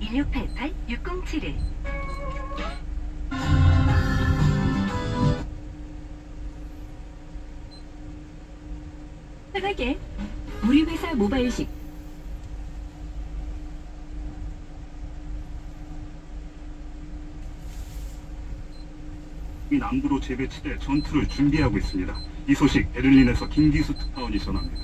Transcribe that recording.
2688-6071 편하게 우리 회사 모바일식 이 남부로 재배치돼 전투를 준비하고 있습니다. 이 소식 베를린에서 김기수 특파원이 전합니다.